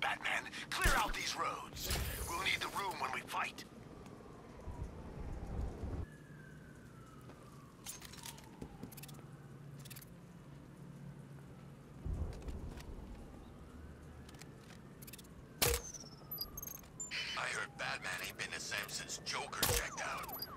Batman. Clear out these roads. We'll need the room when we fight. I heard Batman ain't been the same since Joker checked out.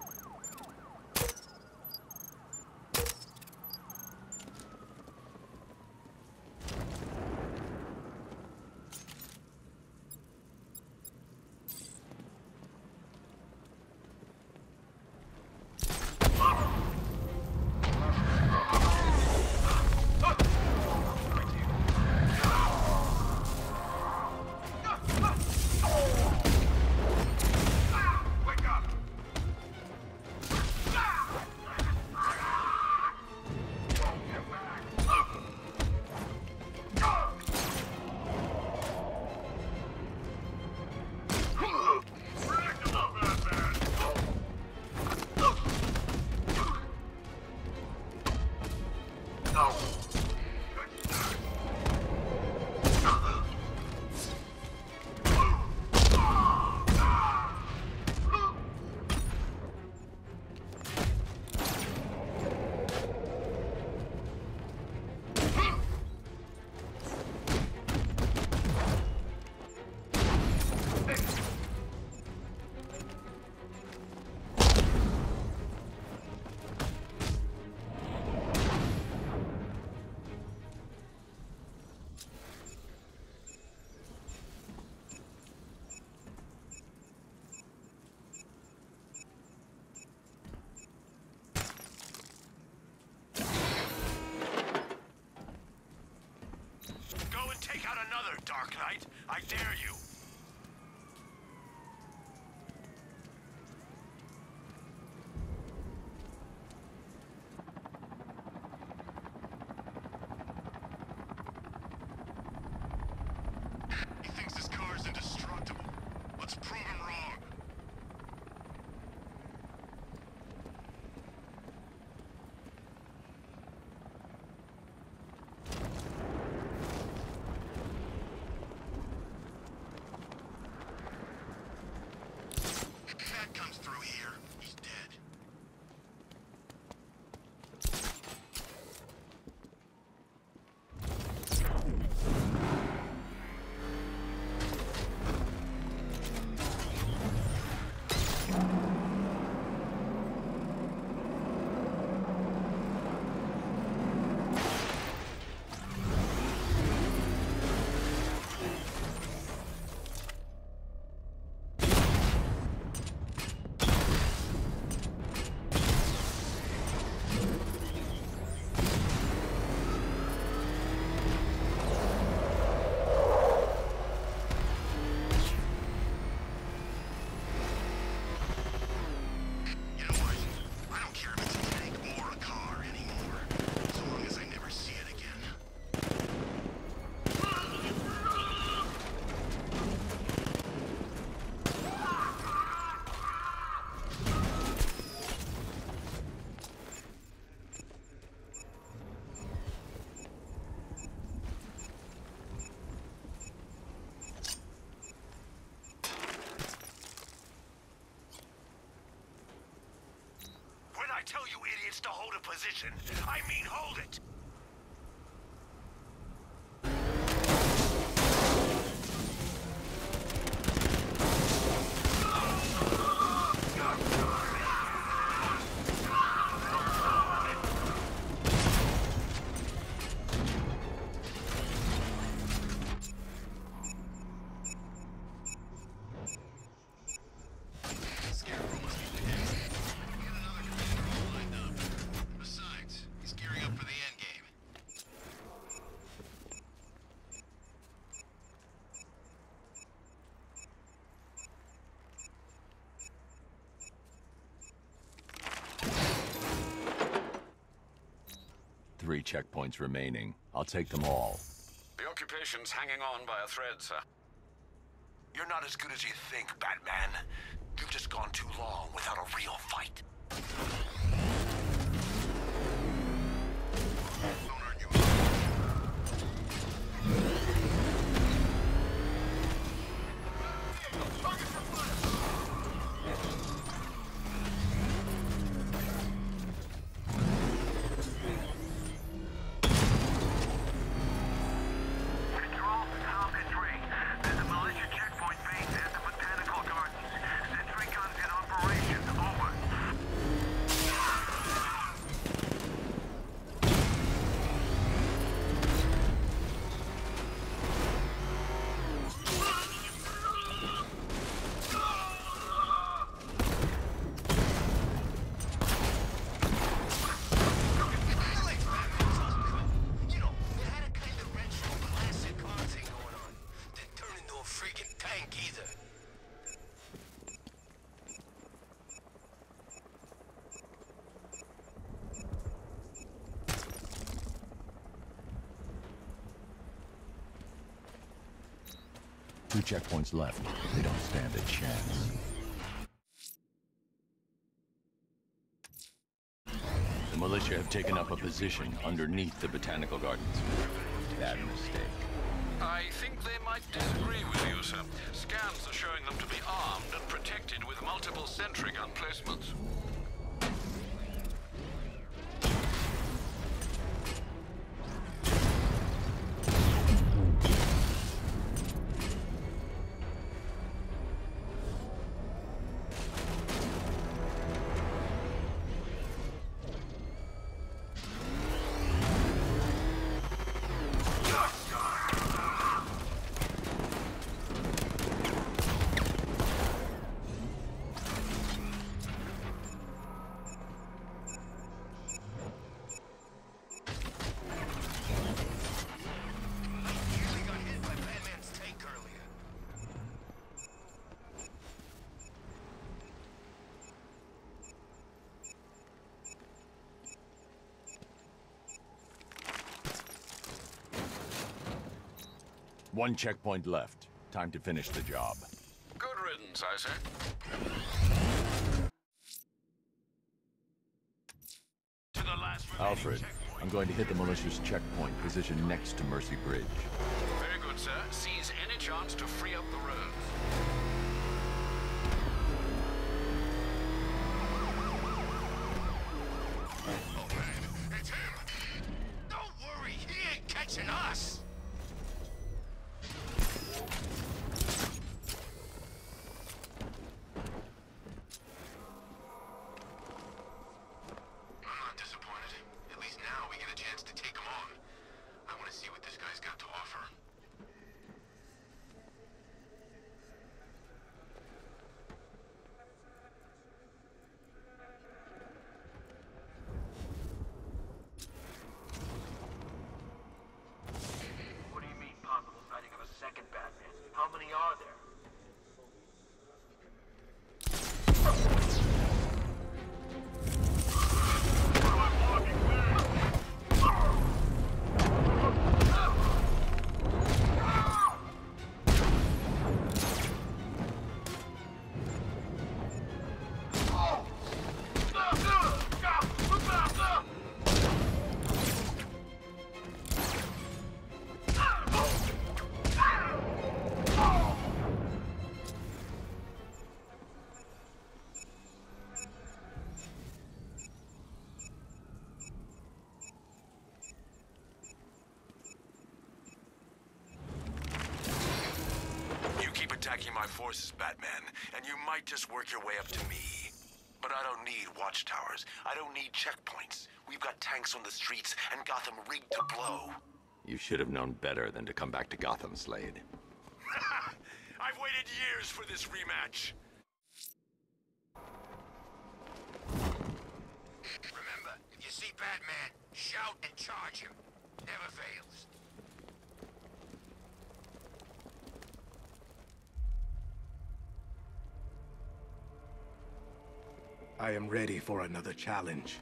Another, Dark Knight. I dare you. He thinks his car's indestructible. Let's prove him wrong. Bat comes through here. He's dead. You know what? I don't care if it's a tank or a car anymore. So long as I never see it again. When I tell you idiots to hold a position, I mean hold it. Three checkpoints remaining. I'll take them all. The occupation's hanging on by a thread, sir. You're not as good as you think, Batman. You've just gone too long without a real fight. Checkpoints left. They don't stand a chance. The militia have taken up a position underneath the botanical gardens. Bad mistake. I think they might disagree with you, sir. Scans are showing them to be armed and protected with multiple sentry gun placements. One checkpoint left. Time to finish the job. Good riddance, I say. To the last Alfred. I'm going to hit the militia's checkpoint position next to Mercy Bridge. Very good, sir. Seize any chance to free up the roads. My forces, Batman, and you might just work your way up to me. But I don't need watchtowers. I don't need checkpoints. We've got tanks on the streets and Gotham rigged to blow. You should have known better than to come back to Gotham, Slade. I've waited years for this rematch. Remember, if you see Batman, shout and charge him. Never fails. I am ready for another challenge.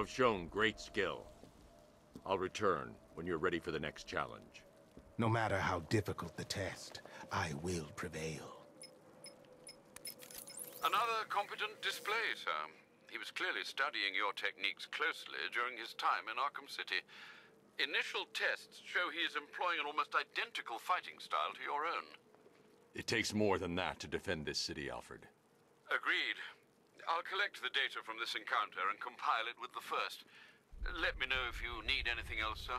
Have shown great skill. I'll return when you're ready for the next challenge. No matter how difficult the test, I will prevail. Another competent display, sir. He was clearly studying your techniques closely during his time in Arkham City. Initial tests show he is employing an almost identical fighting style to your own. It takes more than that to defend this city, Alfred. Agreed. I'll collect the data from this encounter and compile it with the first. Let me know if you need anything else, sir.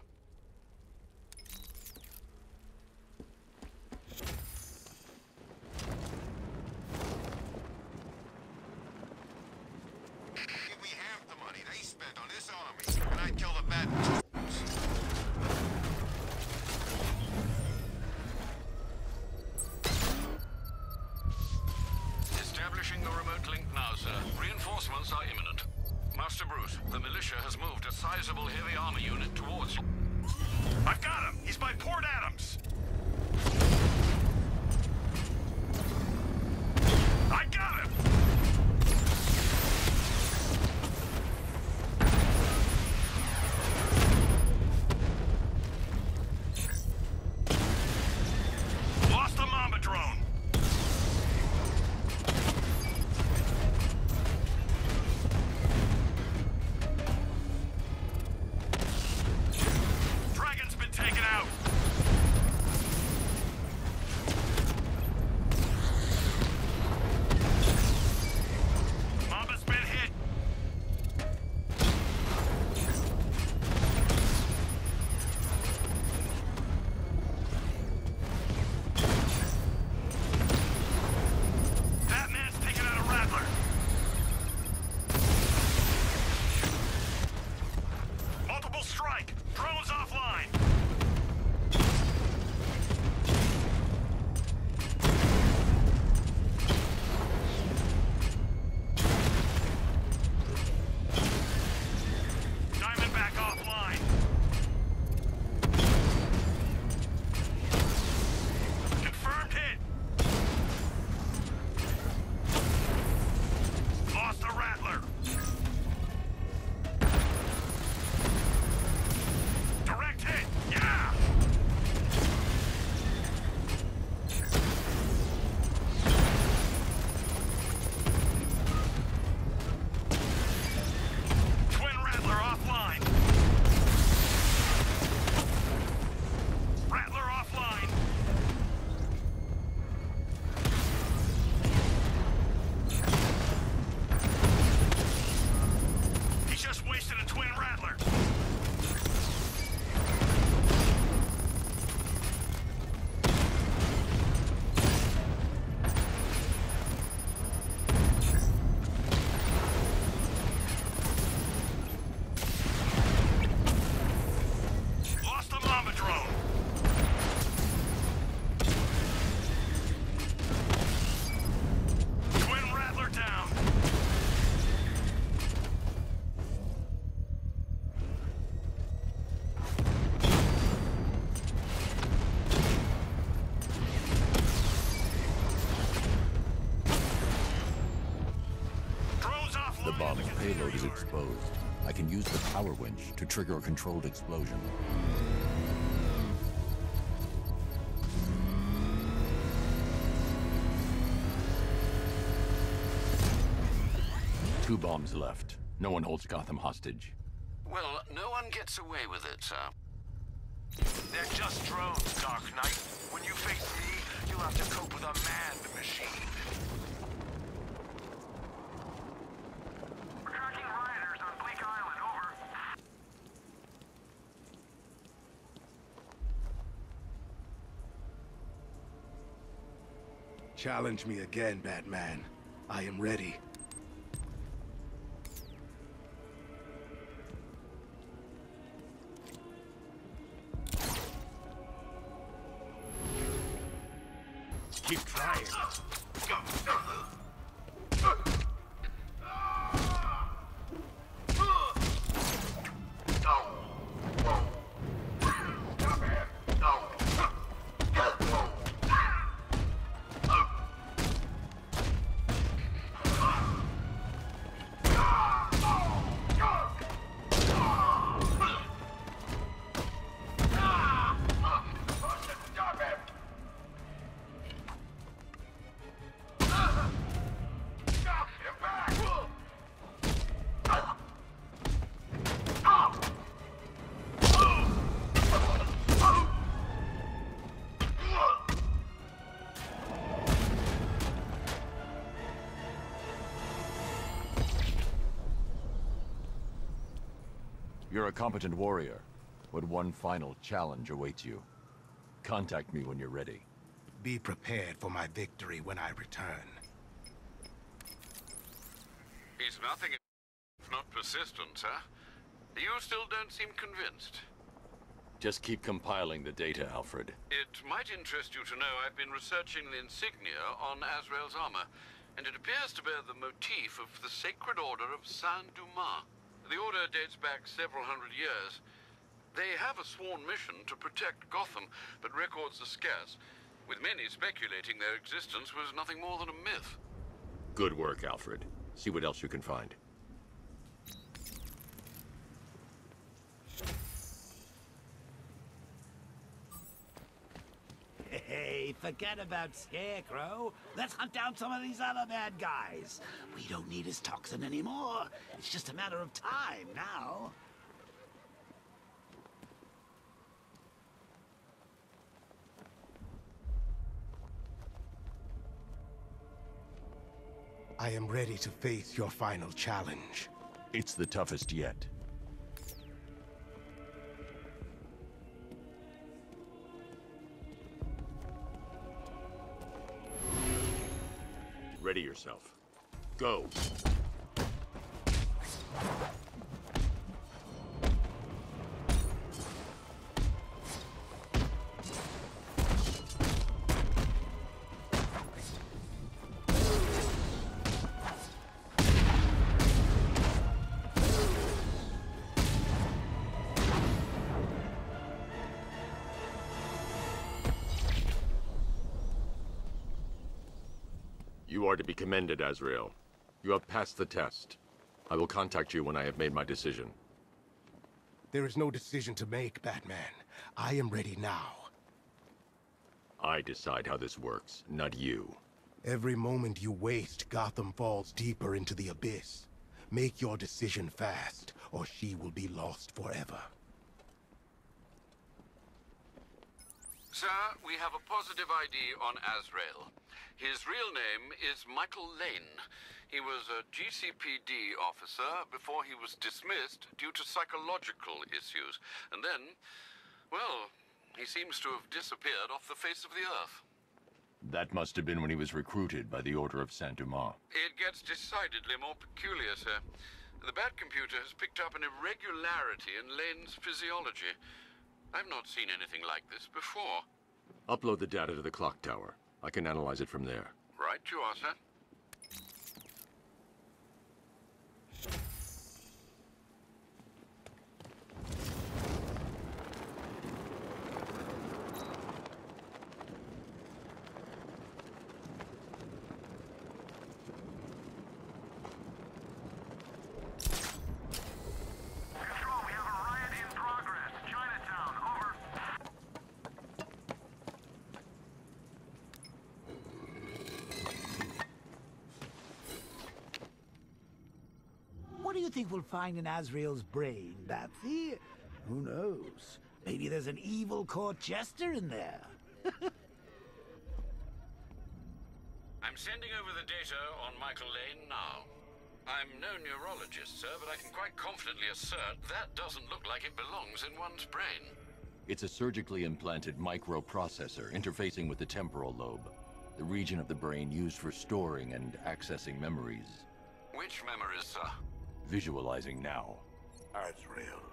Exposed. I can use the power winch to trigger a controlled explosion. Two bombs left. No one holds Gotham hostage. Well, no one gets away with it, sir. They're just drones, Dark Knight. When you face me, you'll have to cope with a manned machine. We're tracking rioters on Bleak Island, over. Challenge me again, Batman. I am ready. You're a competent warrior, but one final challenge awaits you. Contact me when you're ready. Be prepared for my victory when I return. He's nothing if not persistent, sir. You still don't seem convinced. Just keep compiling the data, Alfred. It might interest you to know I've been researching the insignia on Azrael's armor, and it appears to bear the motif of the Sacred Order of Saint-Dumas. The order dates back several hundred years. They have a sworn mission to protect Gotham, but records are scarce, with many speculating their existence was nothing more than a myth. Good work, Alfred. See what else you can find. Hey, forget about Scarecrow. Let's hunt down some of these other bad guys. We don't need his toxin anymore. It's just a matter of time now. I am ready to face your final challenge. It's the toughest yet. Yourself. Go! To be commended, Azrael. You have passed the test. I will contact you when I have made my decision. There is no decision to make, Batman. I am ready now. I decide how this works, not you. Every moment you waste, Gotham falls deeper into the abyss. Make your decision fast, or she will be lost forever. Sir, we have a positive ID on Azrael. His real name is Michael Lane. He was a GCPD officer before he was dismissed due to psychological issues. And then, well, he seems to have disappeared off the face of the earth. That must have been when he was recruited by the Order of Saint-Dumas. It gets decidedly more peculiar, sir. The Bat computer has picked up an irregularity in Lane's physiology. I've not seen anything like this before. Upload the data to the clock tower. I can analyze it from there. Right you are, sir. Control, we have a riot in progress. Chinatown, over. What do you think we'll find in Azrael's brain, Batsy? Who knows? Maybe there's an evil court jester in there. I'm sending over the data on Michael Lane now. I'm no neurologist, sir, but I can quite confidently assert that doesn't look like it belongs in one's brain. It's a surgically implanted microprocessor interfacing with the temporal lobe, the region of the brain used for storing and accessing memories. Which memories, sir? Visualizing now. Azrael,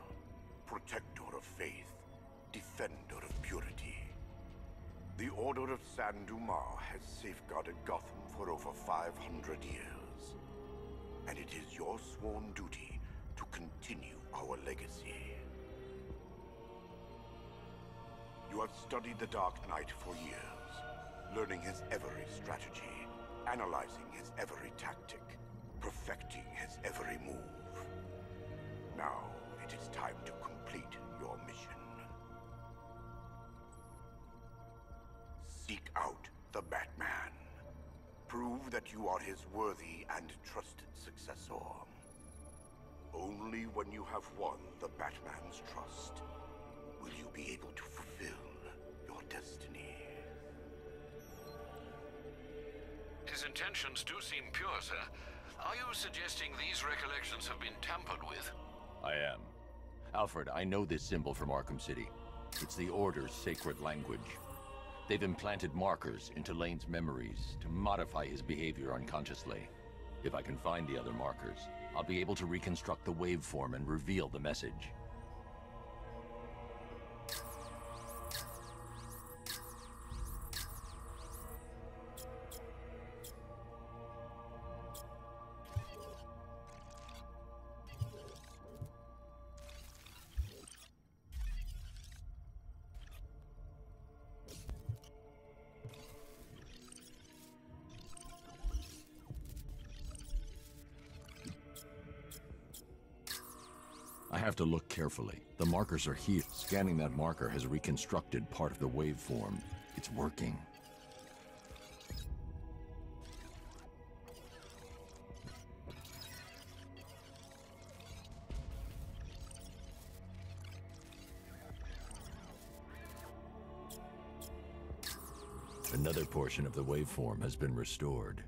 protector of faith, defender of purity. The Order of San Dumas has safeguarded Gotham for over 500 years. And it is your sworn duty to continue our legacy. You have studied the Dark Knight for years, learning his every strategy, analyzing his every tactic, perfecting his every move. Now it is time to complete your mission. Seek out the Batman. Prove that you are his worthy and trusted successor. Only when you have won the Batman's trust will you be able to fulfill your destiny. His intentions do seem pure, sir. Are you suggesting these recollections have been tampered with? I am. Alfred, I know this symbol from Arkham City. It's the Order's sacred language. They've implanted markers into Lane's memories to modify his behavior unconsciously. If I can find the other markers, I'll be able to reconstruct the waveform and reveal the message. I have to look carefully. The markers are here. Scanning that marker has reconstructed part of the waveform. It's working. Another portion of the waveform has been restored.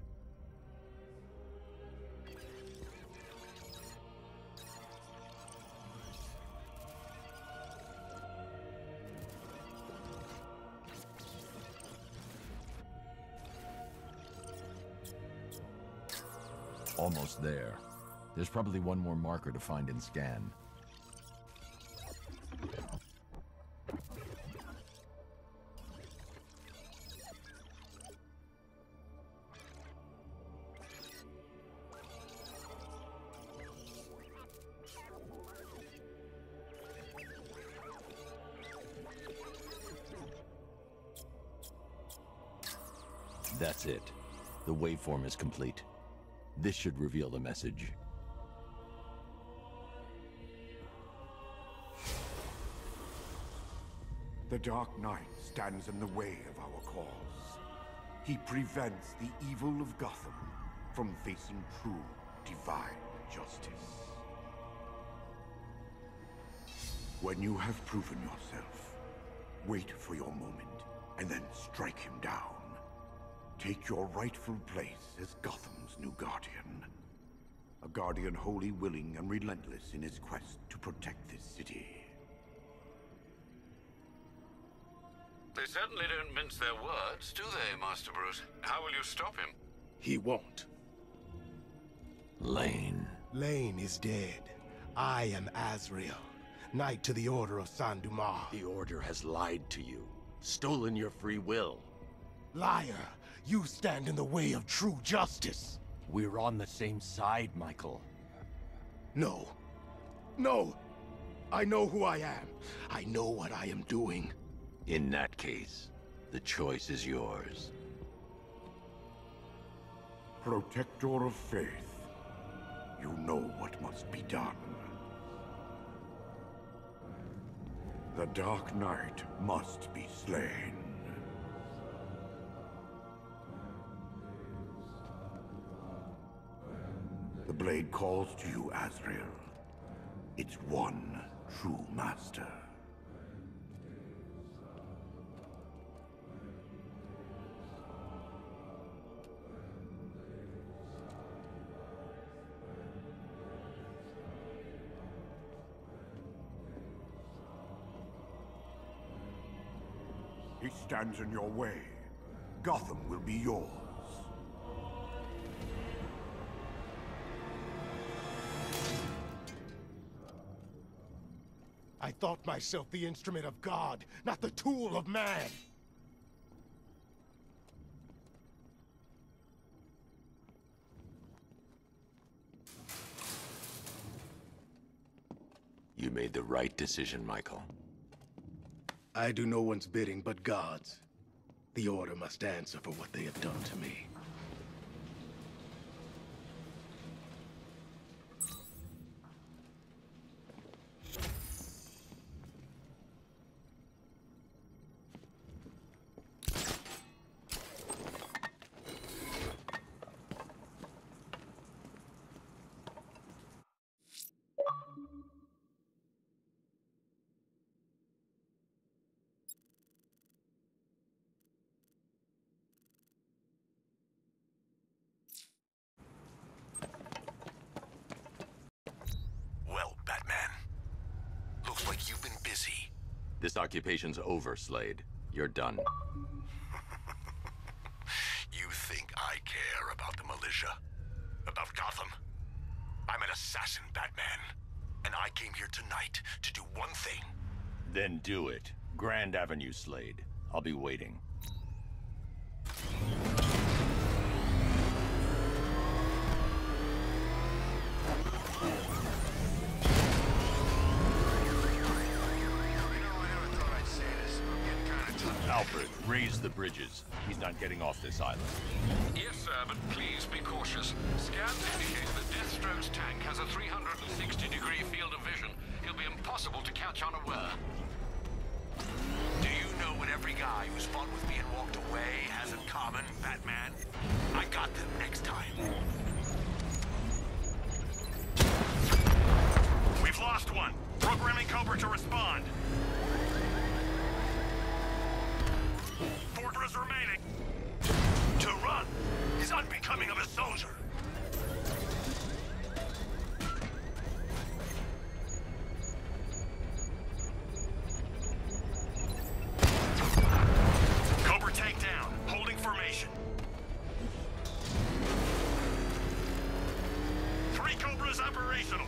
There. There's probably one more marker to find and scan. That's it. The waveform is complete. This should reveal the message. The Dark Knight stands in the way of our cause. He prevents the evil of Gotham from facing true divine justice. When you have proven yourself, wait for your moment and then strike him down. Take your rightful place as Gotham's new guardian. A guardian wholly willing and relentless in his quest to protect this city. They certainly don't mince their words, do they, Master Bruce? How will you stop him? He won't. Lane. Lane is dead. I am Azrael, Knight to the Order of Saint Dumas. The Order has lied to you, stolen your free will. Liar! You stand in the way of true justice! We're on the same side, Michael. No. No! I know who I am. I know what I am doing. In that case, the choice is yours. Protector of faith, you know what must be done. The Dark Knight must be slain. Blade calls to you, Azrael. Its one true master. He stands in your way. Gotham will be yours. Thought myself the instrument of God, not the tool of man. You made the right decision, Michael. I do no one's bidding but God's. The Order must answer for what they have done to me. Occupation's over, Slade. You're done. You think I care about the militia? About Gotham? I'm an assassin, Batman. And I came here tonight to do one thing. Then do it. Grand Avenue, Slade. I'll be waiting. Alfred, raise the bridges. He's not getting off this island. Yes, sir, but please be cautious. Scans indicate that Deathstroke's tank has a 360-degree field of vision. He'll be impossible to catch unaware. Do you know what every guy who's fought with me and walked away has in common, Batman? I got them next time. We've lost one. Programming Cobra to respond. Fortress remaining. To run is unbecoming of a soldier. Cobra. Holding formation. Three Cobras operational.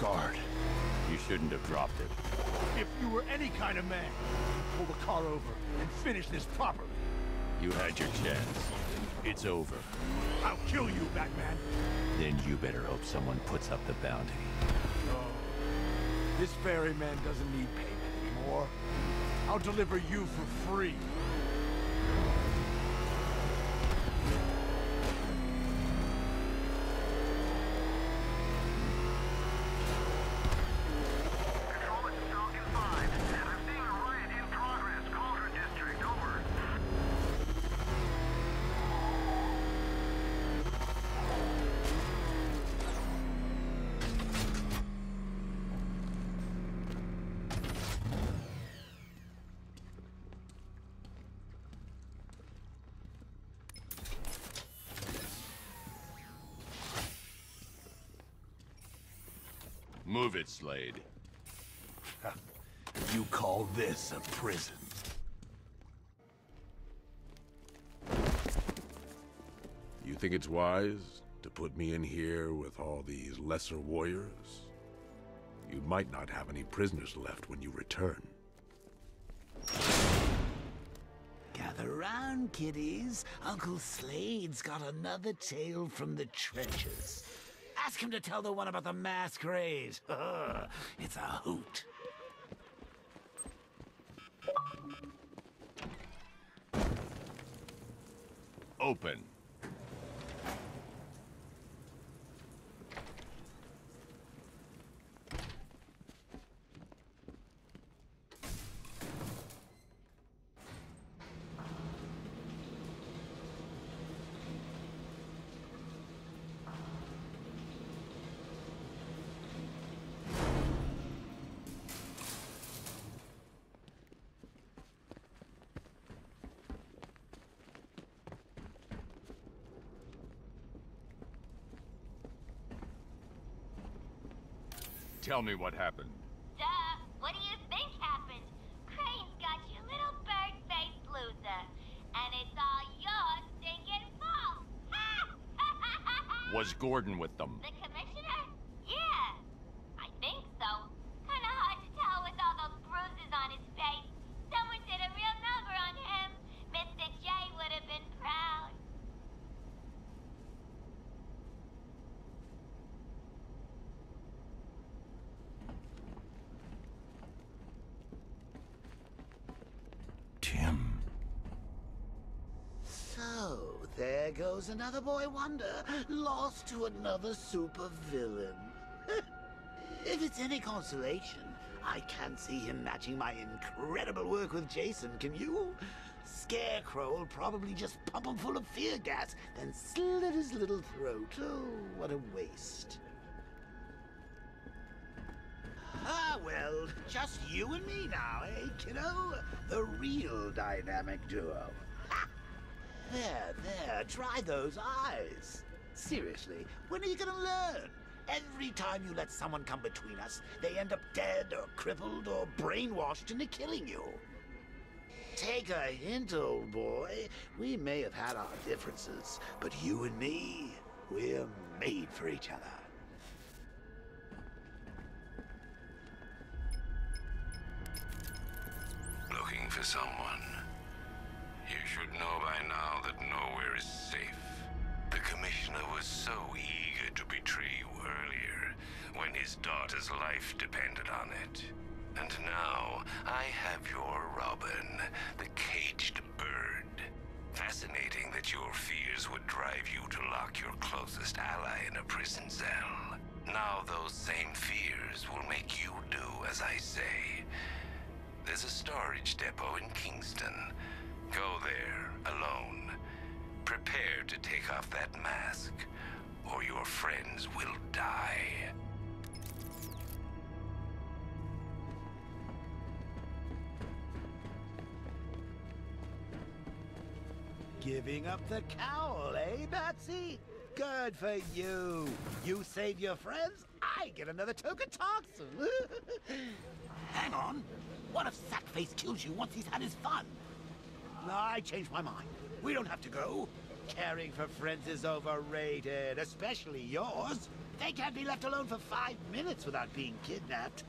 Guard. You shouldn't have dropped it. If you were any kind of man, pull the car over and finish this properly. You had your chance. It's over. I'll kill you, Batman. Then you better hope someone puts up the bounty. No. This ferryman doesn't need payment anymore. I'll deliver you for free. Move it, Slade. You call this a prison? You think it's wise to put me in here with all these lesser warriors? You might not have any prisoners left when you return. Gather round, kiddies. Uncle Slade's got another tale from the trenches. Ask him to tell the one about the masquerade. it's a hoot. Open. Tell me what happened. Duh! What do you think happened? Crane's got you little bird-faced loser. And it's all your stinking fault! Was Gordon with them? The commissioner? Yeah. I think so. Kinda hard to tell with all those bruises on his face. Someone did a real number on him. Mr. J would have been proud. Tim. So, there another boy wonder, lost to another supervillain. if it's any consolation, I can't see him matching my incredible work with Jason, can you? Scarecrow will probably just pump him full of fear gas, then slit his little throat. Oh, what a waste. Ah, well, just you and me now, eh, kiddo? The real dynamic duo. Ha! There, there, Uh, try those eyes. Seriously, when are you gonna learn? Every time you let someone come between us, they end up dead or crippled or brainwashed into killing you. Take a hint, old boy. We may have had our differences, but you and me, we're made for each other. Looking for someone. Know by now that nowhere is safe. The Commissioner was so eager to betray you earlier, when his daughter's life depended on it. And now, I have your Robin, the caged bird. Fascinating that your fears would drive you to lock your closest ally in a prison cell. Now those same fears will make you do as I say. There's a storage depot in Kingston. Go there, alone. Prepare to take off that mask, or your friends will die. Giving up the cowl, eh, Batsy? Good for you. You save your friends, I get another token toxin. Hang on. What if Sackface kills you once he's had his fun? No, I changed my mind. We don't have to go. Caring for friends is overrated, especially yours. They can't be left alone for five minutes without being kidnapped.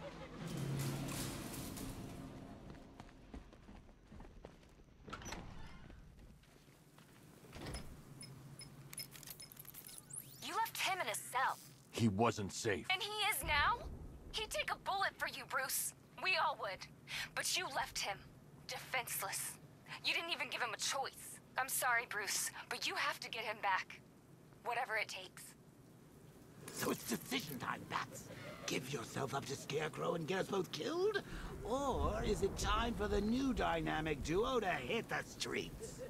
You left him in a cell. He wasn't safe. And he is now? He'd take a bullet for you, Bruce. We all would. But you left him defenseless. You didn't even give him a choice. I'm sorry, Bruce, but you have to get him back. Whatever it takes. So it's decision time, Bats. Give yourself up to Scarecrow and get us both killed? Or is it time for the new dynamic duo to hit the streets?